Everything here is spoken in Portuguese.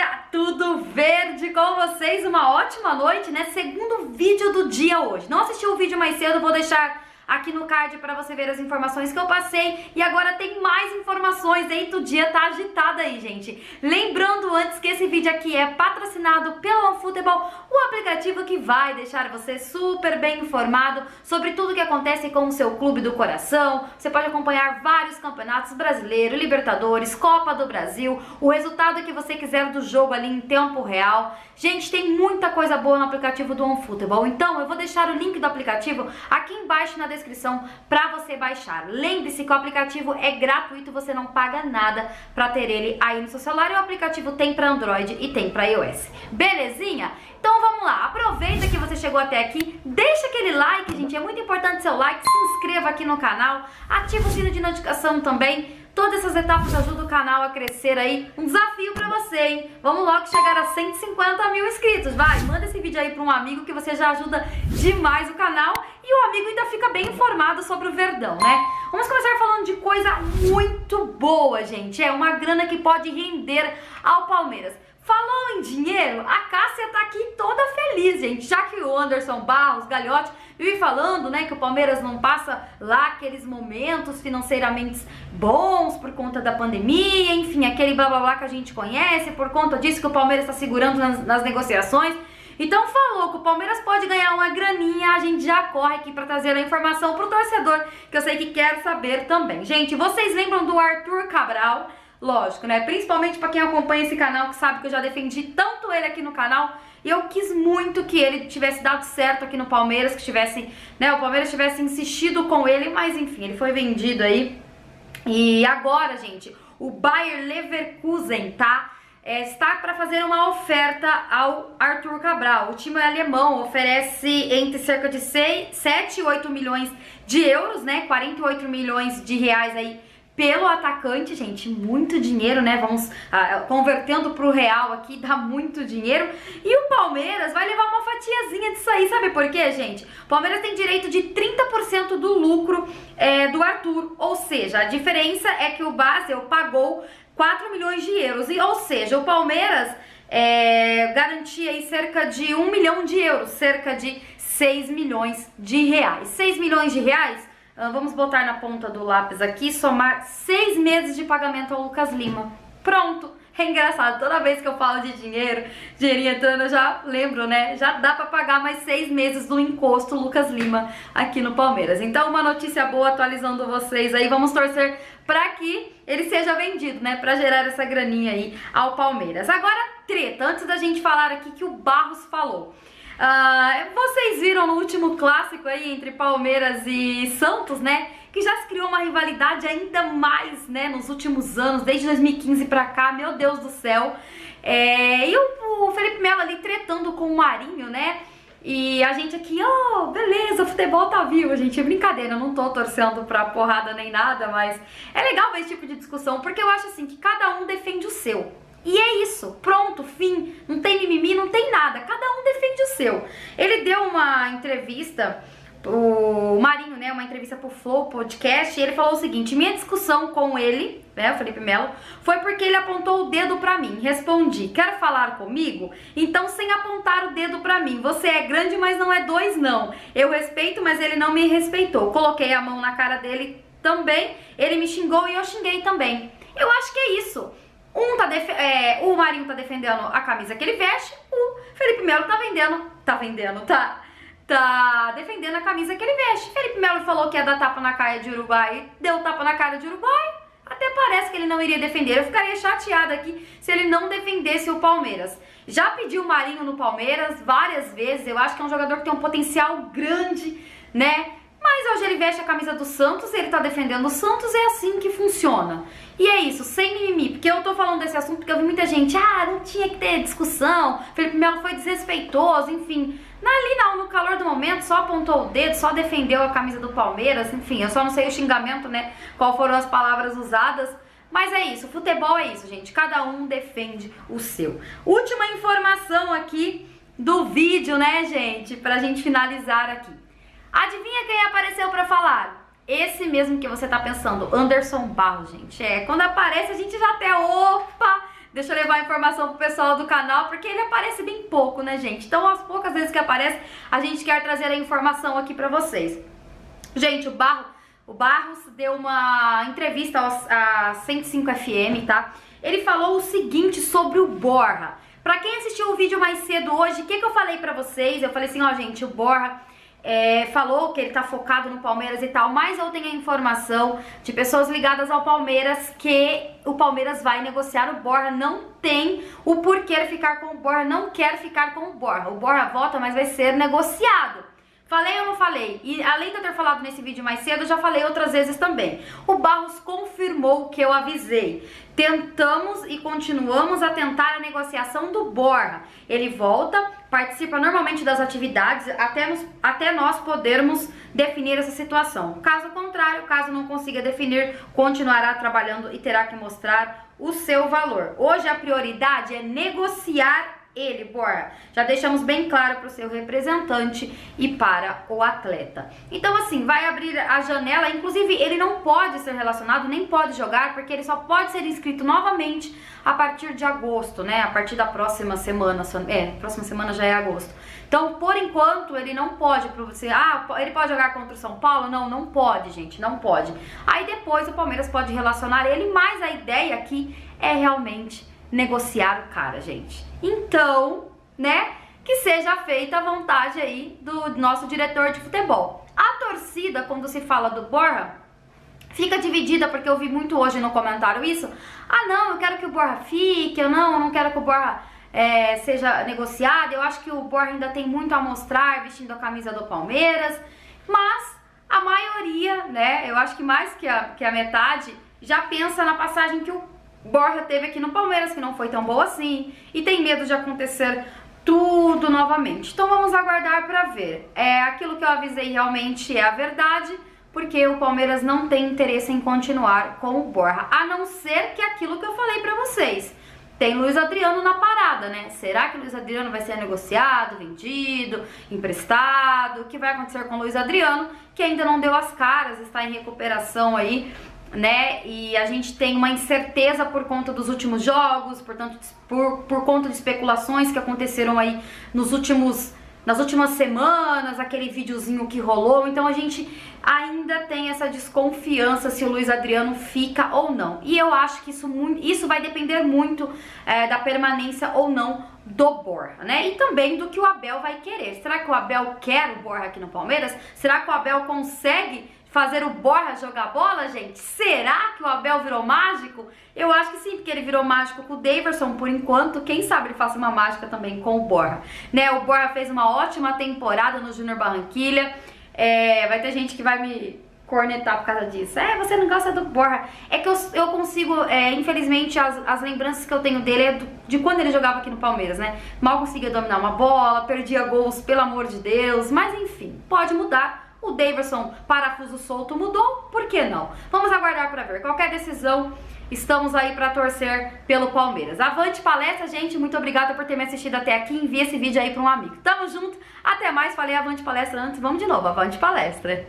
família, tudo verde com vocês? Uma ótima noite, né? Segundo vídeo do dia hoje. Não assistiu o vídeo mais cedo, vou deixar aqui no card para você ver as informações que eu passei. E agora tem mais informações, Eita, o dia tá agitado aí, gente. Lembrando antes que esse vídeo aqui é patrocinado pelo OneFootball, o aplicativo que vai deixar você super bem informado sobre tudo que acontece com o seu clube do coração. Você pode acompanhar vários campeonatos brasileiros, Libertadores, Copa do Brasil, o resultado que você quiser do jogo ali em tempo real. Gente, tem muita coisa boa no aplicativo do OneFootball. Então, eu vou deixar o link do aplicativo aqui embaixo na descrição descrição para você baixar. Lembre-se que o aplicativo é gratuito, você não paga nada para ter ele aí no seu celular e o aplicativo tem para Android e tem para iOS. Belezinha? Então vamos lá, aproveita que você chegou até aqui, deixa aquele like, gente, é muito importante seu like, se inscreva aqui no canal, ativa o sino de notificação também Todas essas etapas ajudam o canal a crescer aí. Um desafio pra você, hein? Vamos logo chegar a 150 mil inscritos. Vai, manda esse vídeo aí pra um amigo que você já ajuda demais o canal. E o amigo ainda fica bem informado sobre o Verdão, né? Vamos começar falando de coisa muito boa, gente. É uma grana que pode render ao Palmeiras. Falou em dinheiro, a Cássia tá aqui toda feliz, gente, já que o Anderson Barros, Galhote, vive falando, né, que o Palmeiras não passa lá aqueles momentos financeiramente bons por conta da pandemia, enfim, aquele blá blá blá que a gente conhece, por conta disso que o Palmeiras está segurando nas, nas negociações. Então falou que o Palmeiras pode ganhar uma graninha, a gente já corre aqui para trazer a informação pro torcedor, que eu sei que quer saber também. Gente, vocês lembram do Arthur Cabral? Lógico, né? Principalmente para quem acompanha esse canal, que sabe que eu já defendi tanto ele aqui no canal. E eu quis muito que ele tivesse dado certo aqui no Palmeiras, que tivesse, né, o Palmeiras tivesse insistido com ele, mas enfim, ele foi vendido aí. E agora, gente, o Bayer Leverkusen, tá? É, está para fazer uma oferta ao Arthur Cabral. O time alemão oferece entre cerca de 6, 7 e 8 milhões de euros, né? 48 milhões de reais aí pelo atacante, gente, muito dinheiro, né? Vamos ah, convertendo pro real aqui, dá muito dinheiro. E o Palmeiras vai levar uma fatiazinha disso aí, sabe por quê, gente? O Palmeiras tem direito de 30% do lucro é, do Arthur, ou seja, a diferença é que o Basel pagou 4 milhões de euros, e, ou seja, o Palmeiras é, garantia aí cerca de 1 milhão de euros, cerca de 6 milhões de reais. 6 milhões de reais vamos botar na ponta do lápis aqui, somar seis meses de pagamento ao Lucas Lima. Pronto! É engraçado, toda vez que eu falo de dinheiro, dinheirinho entrando, eu já lembro, né? Já dá pra pagar mais seis meses do encosto Lucas Lima aqui no Palmeiras. Então, uma notícia boa atualizando vocês aí. Vamos torcer pra que ele seja vendido, né? Pra gerar essa graninha aí ao Palmeiras. Agora, treta. Antes da gente falar aqui que o Barros falou. Uh, vocês viram no último clássico aí entre Palmeiras e Santos, né? Que já se criou uma rivalidade ainda mais, né? Nos últimos anos, desde 2015 pra cá, meu Deus do céu. É, e o, o Felipe Melo ali tretando com o Marinho, né? E a gente aqui, ó, oh, beleza, futebol tá vivo, gente. É brincadeira, eu não tô torcendo pra porrada nem nada, mas é legal ver esse tipo de discussão, porque eu acho assim que cada um defende o seu. E é isso, pronto, fim, não tem mimimi, não tem nada, cada um defende o seu. Ele deu uma entrevista, o Marinho, né, uma entrevista pro Flow Podcast, e ele falou o seguinte, minha discussão com ele, né, o Felipe Melo, foi porque ele apontou o dedo pra mim. Respondi, quer falar comigo? Então sem apontar o dedo pra mim, você é grande, mas não é dois não. Eu respeito, mas ele não me respeitou. Coloquei a mão na cara dele também, ele me xingou e eu xinguei também. Eu acho que é isso. Um tá é, o Marinho tá defendendo a camisa que ele veste, o Felipe Melo tá vendendo, tá vendendo, tá, tá defendendo a camisa que ele veste. Felipe Melo falou que ia dar tapa na cara de Uruguai, deu tapa na cara de Uruguai. Até parece que ele não iria defender. Eu ficaria chateada aqui se ele não defendesse o Palmeiras. Já pediu o Marinho no Palmeiras várias vezes. Eu acho que é um jogador que tem um potencial grande, né? Mas hoje ele veste a camisa do Santos, ele tá defendendo o Santos, é assim que funciona. E é isso, sem mimimi, porque eu tô falando desse assunto porque eu vi muita gente, ah, não tinha que ter discussão, Felipe Melo foi desrespeitoso, enfim. Ali não, no calor do momento, só apontou o dedo, só defendeu a camisa do Palmeiras, enfim, eu só não sei o xingamento, né, qual foram as palavras usadas, mas é isso, futebol é isso, gente, cada um defende o seu. Última informação aqui do vídeo, né, gente, pra gente finalizar aqui. Adivinha quem apareceu pra falar? Esse mesmo que você tá pensando, Anderson Barros, gente. É, quando aparece a gente já até, opa, Deixa eu levar a informação pro pessoal do canal, porque ele aparece bem pouco, né, gente? Então, as poucas vezes que aparece, a gente quer trazer a informação aqui pra vocês. Gente, o Barro, o Barros deu uma entrevista à 105 FM, tá? Ele falou o seguinte sobre o Borra. Pra quem assistiu o vídeo mais cedo hoje, o que, que eu falei pra vocês? Eu falei assim, ó, gente, o Borra é, falou que ele tá focado no Palmeiras e tal, mas eu tenho a informação de pessoas ligadas ao Palmeiras que o Palmeiras vai negociar o Borra, não tem o porquê ficar com o Borra, não quer ficar com o Borra. O Borra volta, mas vai ser negociado. Falei ou não falei? E além de eu ter falado nesse vídeo mais cedo, eu já falei outras vezes também. O Barros confirmou o que eu avisei. Tentamos e continuamos a tentar a negociação do Borra. Ele volta, participa normalmente das atividades até, nos, até nós podermos definir essa situação. Caso contrário, caso não consiga definir, continuará trabalhando e terá que mostrar o seu valor. Hoje a prioridade é negociar ele, Borra, já deixamos bem claro para o seu representante e para o atleta. Então, assim, vai abrir a janela. Inclusive, ele não pode ser relacionado, nem pode jogar, porque ele só pode ser inscrito novamente a partir de agosto, né? A partir da próxima semana. É, próxima semana já é agosto. Então, por enquanto, ele não pode você. Ah, ele pode jogar contra o São Paulo? Não, não pode, gente, não pode. Aí depois o Palmeiras pode relacionar ele, mas a ideia aqui é realmente negociar o cara, gente. Então, né, que seja feita a vontade aí do nosso diretor de futebol. A torcida, quando se fala do Borra, fica dividida, porque eu vi muito hoje no comentário isso. Ah, não, eu quero que o Borra fique, eu não, eu não quero que o Borra é, seja negociado. Eu acho que o Borra ainda tem muito a mostrar vestindo a camisa do Palmeiras, mas a maioria, né, eu acho que mais que a, que a metade, já pensa na passagem que o Borja teve aqui no Palmeiras, que não foi tão boa assim, e tem medo de acontecer tudo novamente. Então vamos aguardar para ver. É aquilo que eu avisei realmente é a verdade, porque o Palmeiras não tem interesse em continuar com o Borja, a não ser que aquilo que eu falei para vocês. Tem Luiz Adriano na parada, né? Será que Luiz Adriano vai ser negociado, vendido, emprestado? O que vai acontecer com Luiz Adriano, que ainda não deu as caras, está em recuperação aí né? E a gente tem uma incerteza por conta dos últimos jogos, portanto, por, por conta de especulações que aconteceram aí nos últimos nas últimas semanas, aquele videozinho que rolou. Então a gente ainda tem essa desconfiança se o Luiz Adriano fica ou não. E eu acho que isso, isso vai depender muito é, da permanência ou não do Borja, né? E também do que o Abel vai querer. Será que o Abel quer o Borja aqui no Palmeiras? Será que o Abel consegue fazer o Borja jogar bola, gente? Será que o Abel virou mágico? Eu acho que sim, porque ele virou mágico com o Daverson por enquanto. Quem sabe ele faça uma mágica também com o Borja. Né, o Borja fez uma ótima temporada no Júnior Barranquilha. É, vai ter gente que vai me cornetar por causa disso. É, você não gosta do Borja. É que eu, eu consigo, é, infelizmente, as, as lembranças que eu tenho dele é do, de quando ele jogava aqui no Palmeiras, né? Mal conseguia dominar uma bola, perdia gols, pelo amor de Deus. Mas enfim, pode mudar o Davidson, parafuso solto, mudou? Por que não? Vamos aguardar para ver. Qualquer decisão, estamos aí para torcer pelo Palmeiras. Avante palestra, gente. Muito obrigada por ter me assistido até aqui. Envie esse vídeo aí para um amigo. Tamo junto. Até mais. Falei avante palestra antes. Vamos de novo. Avante palestra.